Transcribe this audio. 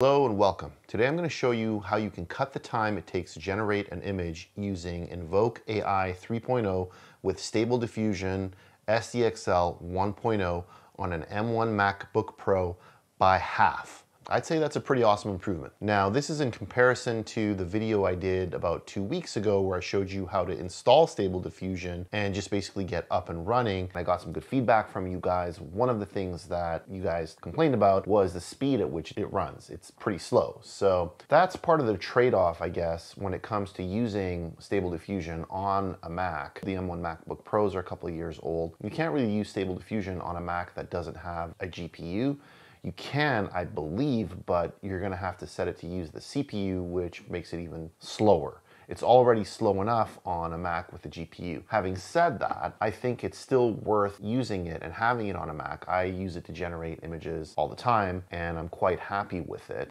Hello and welcome. Today I'm going to show you how you can cut the time it takes to generate an image using Invoke AI 3.0 with Stable Diffusion SDXL 1.0 on an M1 MacBook Pro by half. I'd say that's a pretty awesome improvement. Now, this is in comparison to the video I did about two weeks ago where I showed you how to install Stable Diffusion and just basically get up and running. I got some good feedback from you guys. One of the things that you guys complained about was the speed at which it runs. It's pretty slow. So that's part of the trade-off, I guess, when it comes to using Stable Diffusion on a Mac. The M1 MacBook Pros are a couple of years old. You can't really use Stable Diffusion on a Mac that doesn't have a GPU. You can, I believe, but you're gonna have to set it to use the CPU, which makes it even slower. It's already slow enough on a Mac with a GPU. Having said that, I think it's still worth using it and having it on a Mac. I use it to generate images all the time and I'm quite happy with it.